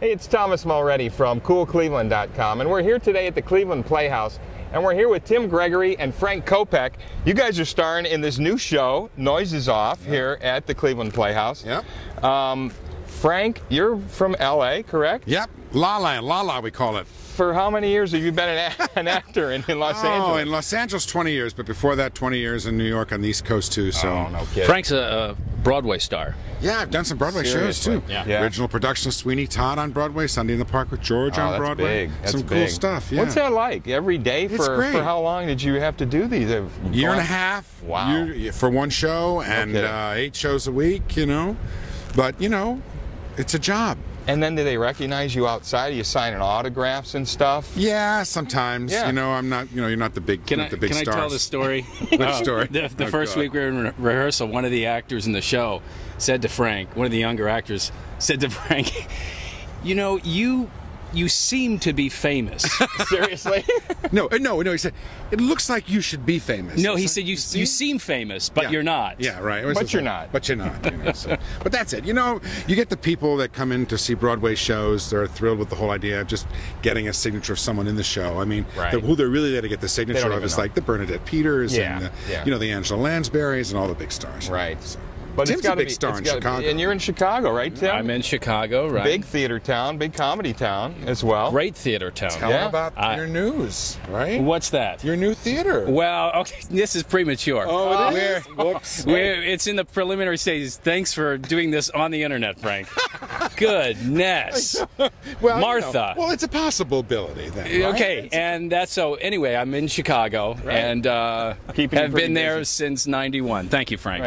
Hey, it's Thomas Mulready from CoolCleveland.com, and we're here today at the Cleveland Play House, and we're here with Tim Gregory and Frank Kopyc. You guys are starring in this new show, Noises Off, here at the Cleveland Play House. Yep. Um, Frank, you're from LA, correct? Yep. La La, La La, we call it. For how many years have you been an, a- an actor in, in Los Oh, Angeles? in Los Angeles, 20 years, but before that, 20 years in New York on the East Coast, too. So, Oh, no kidding. Frank's a, a Broadway star. yeah, I've done some Broadway Seriously. shows, too. Yeah. Yeah. Original production, of Sweeney Todd on Broadway, Sunday in the Park with George Oh, on that's Broadway. big. That's some big. cool stuff, yeah. What's that like? Every day It's for great. for how long did you have to do these? Year and a half Wow. year- for one show and kidding. uh, eight shows a week, you know. But, you know, it's a job. And then do they recognize you outside? Are you signing autographs and stuff? Yeah, sometimes. Yeah. You know, I'm not, you know, you're not the big, Can not I the big can stars. I tell the story? Which uh, story? The, the Oh, first God. week we were in re- rehearsal, one of the actors in the show said to Frank, one of the younger actors said to Frank, "You know, you you seem to be famous." Seriously? No, uh, no, no. He said, "It looks like you should be famous." no, he It's said like, you see? you seem famous, but Yeah. you're not. Yeah, right. But you're like, not. But you're not. You know, so. but that's it. You know, you get the people that come in to see Broadway shows. They're thrilled with the whole idea of just getting a signature of someone in the show. I mean, Right. the, who they're really there to get the signature of is know. like the Bernadette Peters Yeah, and the, yeah. you know the Angela Lansburys and all the big stars. right. So- But Tim's it's gotta a big be, star in gotta be- Chicago. and you're in Chicago, right, Tim? I'm in Chicago, right? Big theater town, big comedy town as well. great theater town. Tell Yeah. them about I- your news, right? What's that? Your new theater. Well, okay, this is premature. Oh, it We're- is? Whoops. We're, it's in the preliminary stages. Thanks for doing this on the internet, Frank. Goodness. Well, you know, Martha. well, it's a possibility then. right? Okay, and that's so. Anyway, I'm in Chicago and uh, have pretty been there since '91. Thank you, Frank.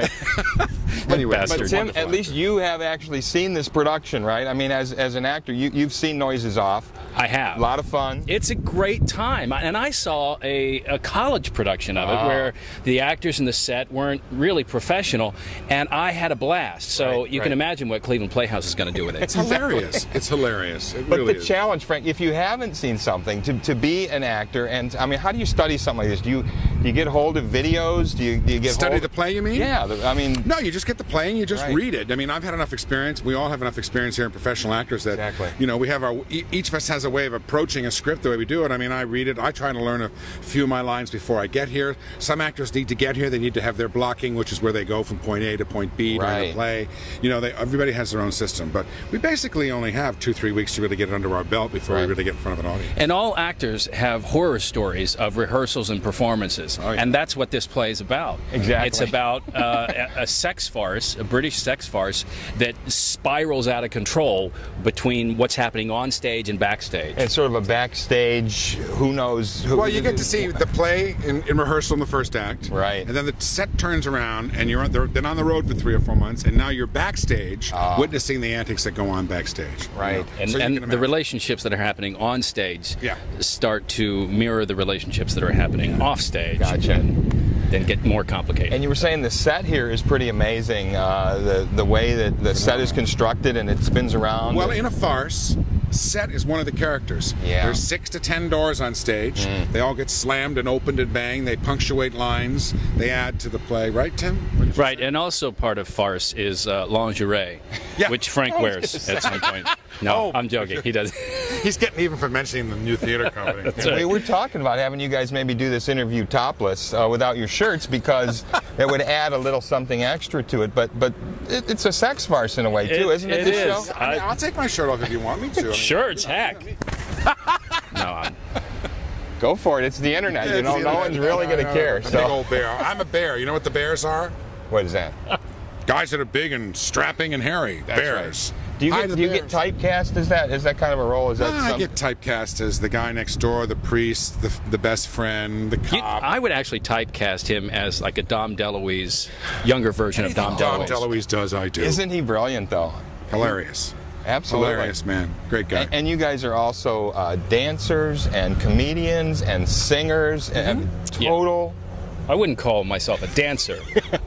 Right. Anyway, bastard. But Tim, wonderful. at least you have actually seen this production, right? I mean, as as an actor, you you've seen Noises Off. I have. A lot of fun. It's a great time, and I saw a, a college production of it where the actors in the set weren't really professional, and I had a blast. So Right, you right. can imagine what Cleveland Play House is going to do with it. It's hilarious. It's hilarious. It But really the is. challenge, Frank, if you haven't seen something, to, to be an actor, and I mean, how do you study something like this? Do you do you get hold of videos? Do you do you get Study hold the play, you mean? Yeah, the, I mean, No, you just get the play and you just Right. read it. I mean, I've had enough experience. We all have enough experience here in professional actors that Exactly. you know we have our e- each of us has a way of approaching a script the way we do it. I mean, I read it. I try to learn a few of my lines before I get here. Some actors need to get here. They need to have their blocking, which is where they go from point A to point B during Right. the play. You know, they, everybody has their own system, but we basically only have two, three weeks to really get it under our belt before Right. we really get in front of an audience. And all actors have horror stories of rehearsals and performances, Oh, yeah. and that's what this play is about. Exactly. It's about uh, a, a sex farce, a British sex farce that spirals out of control between what's happening on stage and backstage. it's sort of a backstage. Who knows? Who, Well, you get to see the play in, in rehearsal in the first act, Right. And then the set turns around, and you're on, they're- then on the road for three or four months, and now you're backstage, witnessing the antics that go on backstage. you Ah. Right. know. and So and the relationships that are happening on stage Yeah. start to mirror the relationships that are happening off stage. Gotcha. And then get more complicated. And you were saying the set here is pretty amazing. Uh, the the way that the set is constructed and it spins around. Well, in a farce, set is one of the characters. Yeah. There's six to ten doors on stage. Mm. They all get slammed and opened and banged. They punctuate lines. They add to the play, right, Tim? What did Right, and also part of farce is uh, lingerie, Yeah. which Frank wears at some point. No, Oh. I'm joking. He does. He's getting even for mentioning the new theater company. right. we were talking about having you guys maybe do this interview topless uh, without your shirts because it would add a little something extra to it. But but it, it's a sex farce in a way too, It- isn't it? it this is. show? I mean, I'll take my shirt off if you want me to. I mean, Shirts, heck. no, I'm, Go for it. It's the internet. you know, no internet. one's really going to care. a Big So old bear. I'm a bear. You know what the bears are? what is that? Guys that are big and strapping and hairy. That's bears. right. Do you get do you bears. get typecast as that? Is that kind of a role? Is that Ah, I get typecast as the guy next door, the priest, the, the best friend, the you, cop. I would actually typecast him as like a Dom DeLuise, younger version of Dom Dom DeLuise. DeLuise does, I do. Isn't he brilliant though? Hilarious. Absolutely. Hilarious, man. Great guy. And, and you guys are also uh, dancers and comedians and singers and Yeah. Total I wouldn't call myself a dancer.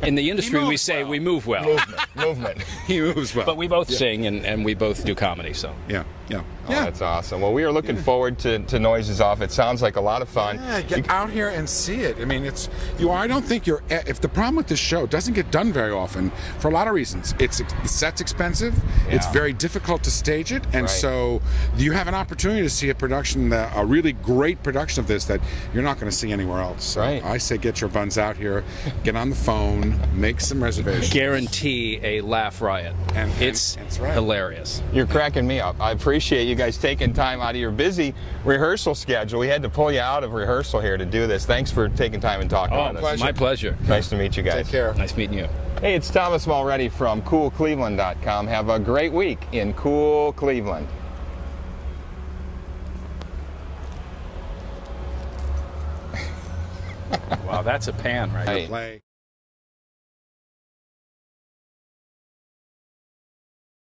In the industry, we say well. we move well, movement. movement. he moves well. but we both sing and, and we both do comedy. So yeah. Yeah. Oh, that's awesome. Well, we are looking forward to, to Noises Off. It sounds like a lot of fun. Yeah, get You- out here and see it. I mean, it's you. I don't think you're. eh, If the problem with this show doesn't get done very often for a lot of reasons. It's the set's expensive. yeah. It's very difficult to stage it, and Right. so you have an opportunity to see a production, that, a really great production of this that you're not going to see anywhere else. So Right. I say get your buns out here, get on the phone, make some reservations. Guarantee a laugh riot. And- and- it's that's right. hilarious. You're cracking me up. I appreciate you guys taking time out of your busy rehearsal schedule. We had to pull you out of rehearsal here to do this. Thanks for taking time and talking Oh, with us. pleasure. my pleasure. Nice to meet you guys. Take care. Nice meeting you. Hey, it's Thomas Mulready from CoolCleveland.com. Have a great week in Cool Cleveland. Wow, that's a pan right Hey. Play.